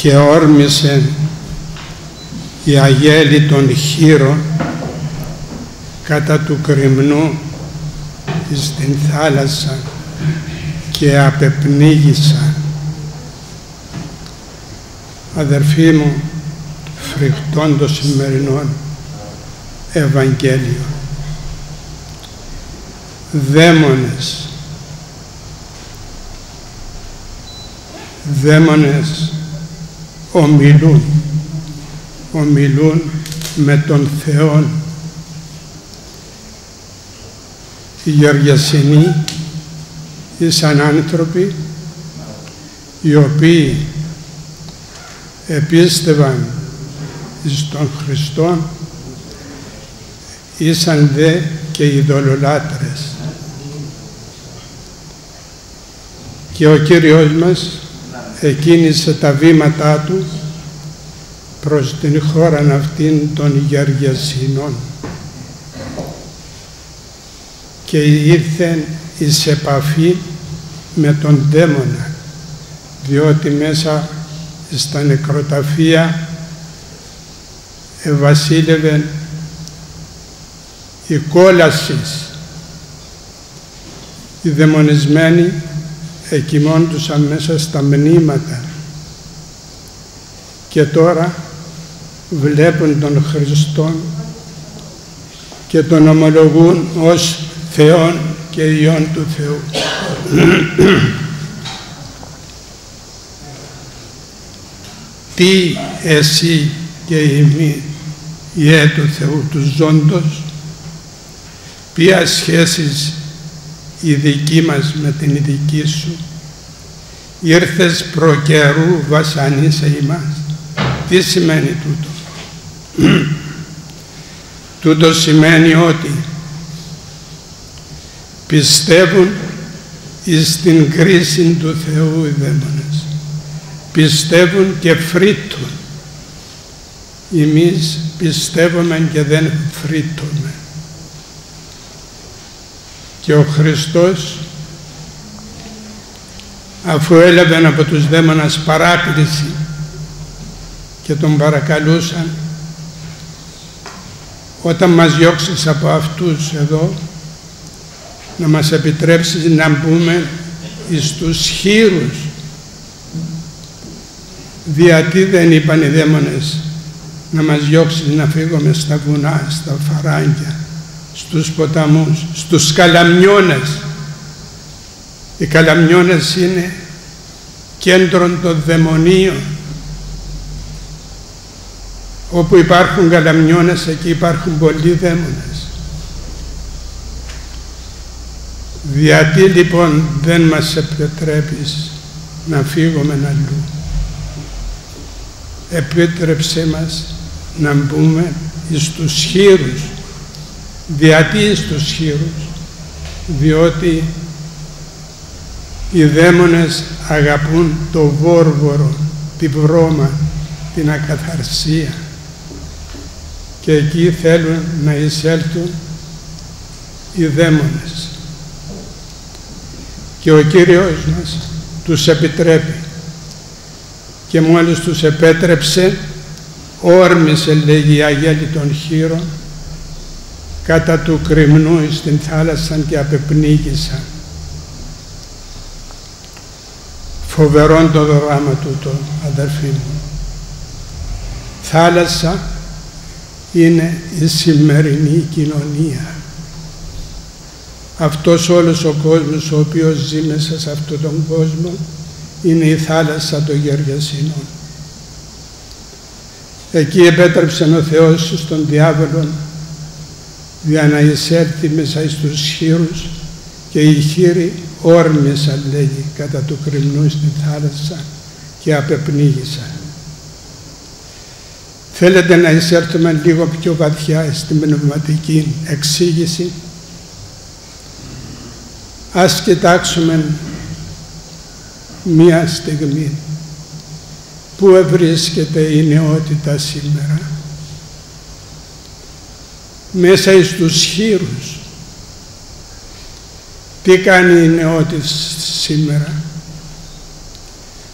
και όρμησε η αγέλη των χείρων κατά του κρυμνού στην θάλασσα και απεπνίγησα. Αδερφοί μου, φρικτών των σημερινών Ευαγγέλιο. Δαίμονες, δαίμονες ομιλούν, ομιλούν με τον Θεό. Οι Γεωργιασινοί ήσαν άνθρωποι οι οποίοι επίστευαν στον Χριστό ήσαν δε και ειδωλολάτρες. Και ο Κύριος μας εκκίνησε τα βήματά Του προς την χώρα αυτήν των Γεργιασινών και ήρθε εις επαφή με τον δαίμονα διότι μέσα στα νεκροταφεία ευασίλευε η κόλασης οι δαιμονισμένοι εκοιμώντουσαν μέσα στα μνήματα και τώρα βλέπουν τον Χριστό και τον ομολογούν ως Θεόν και Υιόν του Θεού. Τι εσύ και ημί Ιε του Θεού τους ζώντος, ποια σχέσεις η δική μας με την δική σου, ήρθες προκαιρού βασανίσε ημάς. Τι σημαίνει τούτο; τούτο σημαίνει ότι πιστεύουν στην κρίση του Θεού οι δαίμονες. Πιστεύουν και φρύτουν. Εμείς πιστεύουμε και δεν φρύτουμε. Και ο Χριστός αφού έλαβε από τους δαίμονες παράκληση και τον παρακαλούσαν όταν μας διώξεις από αυτούς εδώ να μας επιτρέψεις να μπούμε εις τους χείρους. Γιατί δεν είπαν οι δαίμονες να μας διώξεις να φύγουμε στα βουνά, στα φαράγγια, στους ποταμούς, στους καλαμιώνες. Οι καλαμιώνες είναι κέντρο των δαιμονίων. Όπου υπάρχουν καλαμιώνες εκεί υπάρχουν πολλοί δαίμονες. Γιατί λοιπόν δεν μας επιτρέπεις να φύγουμε αλλού. Επίτρεψέ μας να μπούμε στους χείρους. Γιατί στους χείρους. Διότι οι δαίμονες αγαπούν το βόρβορο, τη βρώμα, την ακαθαρσία και εκεί θέλουν να εισέλθουν οι δαίμονες και ο Κύριος μας τους επιτρέπει και μόλις τους επέτρεψε όρμησε λέγει η αγέλη των χείρων κατά του κρυμνού στην θάλασσα και απεπνίγησαν. Φοβερόν το δράμα τούτο αδερφοί μου. Θάλασσα είναι η σημερινή κοινωνία. Αυτός όλος ο κόσμος ο οποίος ζει μέσα σε αυτόν τον κόσμο είναι η θάλασσα των Γεργασίνων. Εκεί επέτρεψε ο Θεός στον διάβολο για να εισέλθει μέσα στους χείρους και οι χείροι όρμησαν λέγει κατά του κρυμνού στην θάλασσα και απεπνίγησαν. Θέλετε να εισέλθουμε λίγο πιο βαθιά στην πνευματική εξήγηση; Ας κοιτάξουμε μία στιγμή που ευρίσκεται η νεότητα σήμερα μέσα εις τους χείρους τι κάνει η νεότητα σήμερα;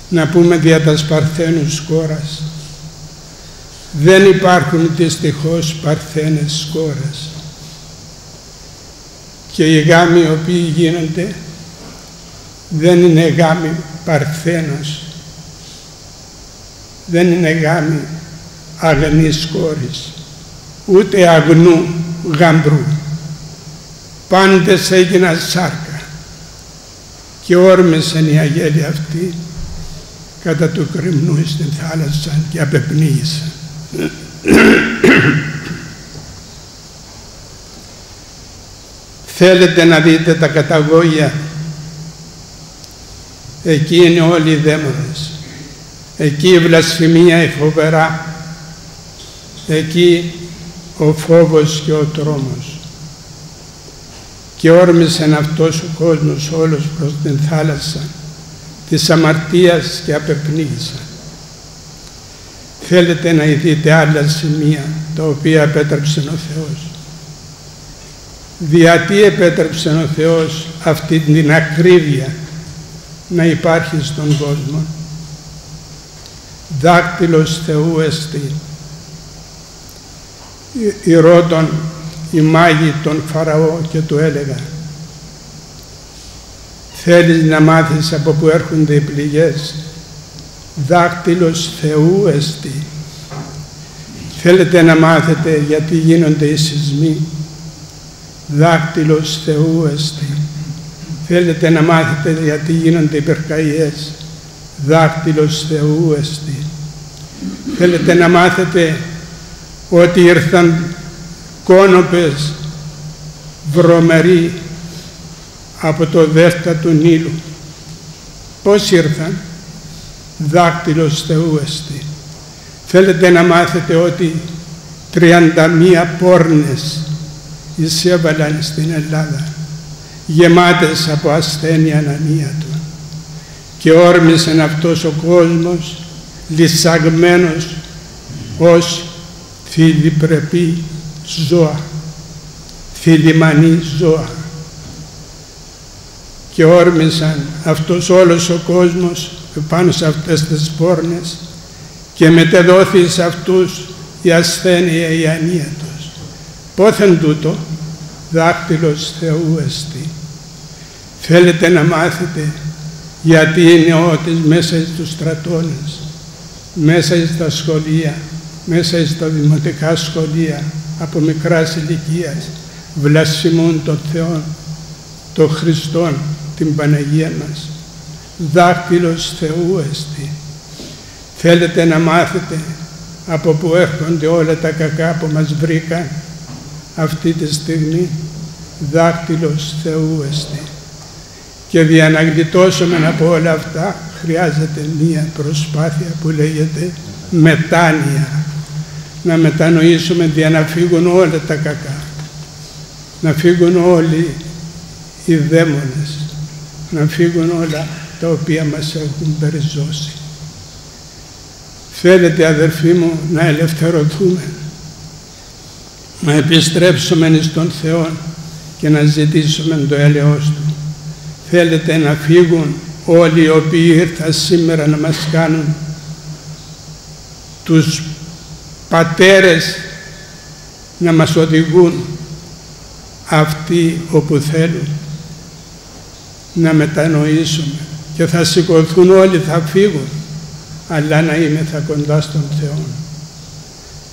Να πούμε δια τας Παρθένους κόρας. Δεν υπάρχουν δυστυχώς Παρθένες κόρας. Και οι γάμοι οι οποίοι γίνονται δεν είναι γάμοι Παρθένος. Δεν είναι γάμοι αγνής κόρης, ούτε αγνού γαμπρού. Πάντες έγιναν σάρκα και όρμησαν οι αγέλοι αυτοί κατά του κρυμνού στην θάλασσα και απεπνίησαν. Θέλετε να δείτε τα καταγόγια; Εκεί είναι όλοι οι δαίμονες. Εκεί η βλασφημία η φοβερά. Εκεί ο φόβος και ο τρόμος. Και όρμησεν αυτός ο κόσμος όλος προς την θάλασσα της αμαρτίας και απεπνίγησαν. Θέλετε να δείτε άλλα σημεία τα οποία επέτρεψε ο Θεός. Γιατί επέτρεψε ο Θεός αυτή την ακρίβεια να υπάρχει στον κόσμο. Δάκτυλος Θεού εστί. Οι ρώτων, οι μάγοι των Φαραώ και του έλεγα θέλεις να μάθεις από που έρχονται οι πληγές δάκτυλος Θεού εστί. Θέλετε να μάθετε γιατί γίνονται οι σεισμοί δάκτυλος Θεού εστί. Θέλετε να μάθετε γιατί γίνονται οι περκαίες δάκτυλος Θεού εστί. Θέλετε να μάθετε ότι ήρθαν κόνοπες βρωμεροί από το δέλτα του Νείλου. Πώς ήρθαν, δάκτυλος Θεού εστί. Θέλετε να μάθετε ότι 31 πόρνες εισέβαλαν στην Ελλάδα, γεμάτες από ασθένεια ανανία του. Και όρμησεν αυτός ο κόσμος, λυσαγμένος ως φιλιπρεπή ζώα, φιλιμανή ζώα και όρμησαν αυτός όλος ο κόσμος πάνω σε αυτές τις πόρνες και μετεδόθη σε αυτούς η ασθένεια η ανία τους. Πόθεν τούτο δάκτυλος Θεού εστί. Θέλετε να μάθετε γιατί είναι ότις μέσα στους στρατώνες, μέσα στα σχολεία, μέσα στα δημοτικά σχολεία από μικράς ηλικίας βλασφημούν τον Θεό, τον Χριστόν την Παναγία μας. Δάκτυλος Θεού εστί. Θέλετε να μάθετε από που έρχονται όλα τα κακά που μας βρήκαν αυτή τη στιγμή; Δάκτυλος Θεού εστί. Και για να γλιτώσουμε από όλα αυτά χρειάζεται μία προσπάθεια που λέγεται μετάνοια. Να μετανοήσουμε για να φύγουν όλα τα κακά. Να φύγουν όλοι οι δαίμονες να φύγουν όλα τα οποία μας έχουν περιζώσει. Θέλετε αδερφοί μου να ελευθερωθούμε, να επιστρέψουμε στον Θεό και να ζητήσουμε το έλεος Του. Θέλετε να φύγουν όλοι οι οποίοι ήρθαν σήμερα να μας κάνουν τους πατέρες να μας οδηγούν αυτοί όπου θέλουν να μετανοήσουμε και θα σηκωθούν όλοι, θα φύγουν, αλλά να είμαι θα κοντά στον Θεό.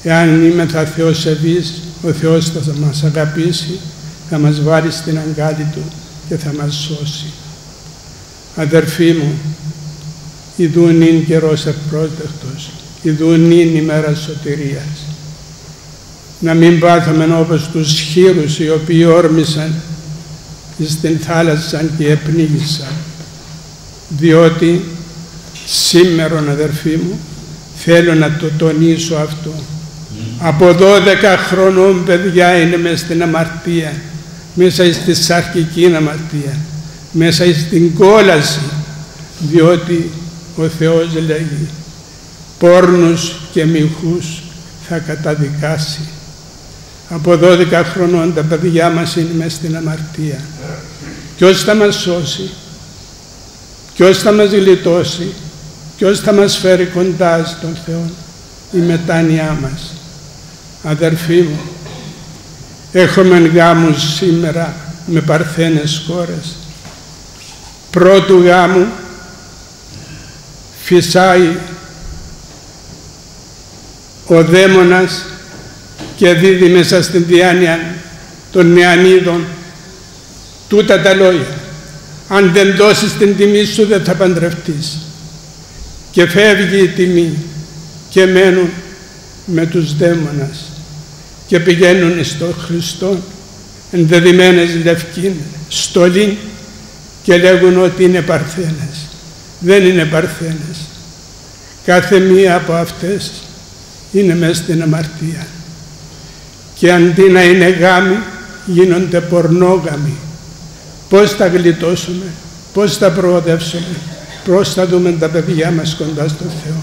Εάν είμαι θα Θεός ο Θεός θα μας αγαπήσει, θα μας βάλει στην αγκάλη Του και θα μας σώσει. Αδερφοί μου, ειδούν είναι καιρός ευπρότευτος, ειδούν είναι ημέρα σωτηρίας. Να μην πάθουμε όπως τους χείρους οι οποίοι όρμησαν στην θάλασσα και επνίγησαν. Διότι σήμερα αδερφοί μου θέλω να το τονίσω αυτό. Από 12 χρονών παιδιά είναι μέσα στην αμαρτία μέσα στη σαρκική αμαρτία μέσα στην κόλαση διότι ο Θεός λέγει πόρνους και μυχούς θα καταδικάσει από 12 χρονών τα παιδιά μας είναι μέσα στην αμαρτία. Ποιος θα μας σώσει, ποιος θα μας γλιτώσει, Ποιος θα μας φέρει κοντά στον Θεό η μετάνοιά μας. Αδερφοί μου, έχουμε γάμους σήμερα με παρθένες χώρες. Πρώτου γάμου φυσάει ο δαίμονας και δίδει μέσα στην διάνοια των νεανίδων τούτα τα λόγια. Αν δεν δώσεις την τιμή σου δεν θα παντρευτείς. Και φεύγει η τιμή και μένουν με τους δαίμονας και πηγαίνουν στο Χριστό ενδεδειμένες λευκήν στολή και λέγουν ότι είναι παρθένες. Δεν είναι παρθένες. Κάθε μία από αυτές είναι μέσα στην αμαρτία. Και αντί να είναι γάμοι γίνονται πορνόγαμοι. Πώς θα γλιτώσουμε, πώς θα προοδεύσουμε, πώς θα δούμε τα παιδιά μας κοντά στο Θεό.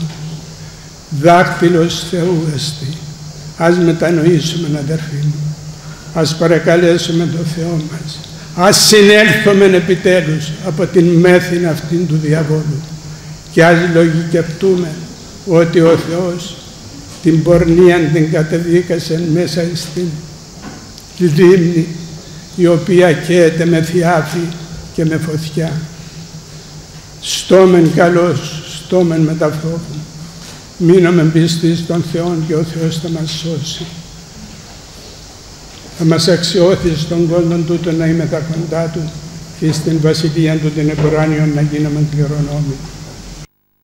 Δάκτυλος Θεού εστί. Ας μετανοήσουμε αδερφοί μου. Ας παρακαλέσουμε τον Θεό μας. Ας συνέλθουμε επιτέλους από την μέθη αυτήν του διαβόλου και ας λογικευτούμε ότι ο Θεός την πορνεία την κατεδίκασε μέσα στην λίμνη η οποία καίεται με θιάφη και με φωτιά. Στόμεν καλός, στόμεν με τα φόβου. Μείναμε πιστοί στον Θεό και ο Θεός θα μας σώσει. Θα μας αξιώθει στον κόσμο τούτο να είμαι τα κοντά Του και στην βασιλεία Του την επουράνιο να γίνουμε κληρονόμοι.